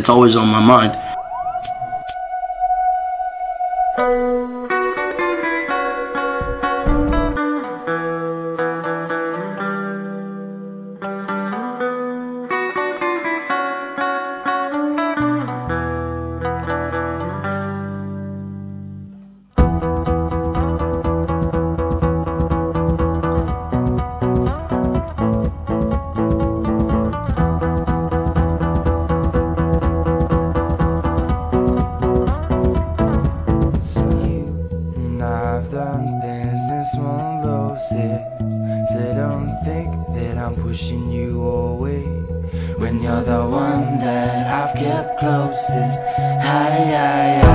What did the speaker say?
it's always on my mind. And things in small doses. So don't think that I'm pushing you away. When you're the one that I've kept closest. Hi, hi, hi.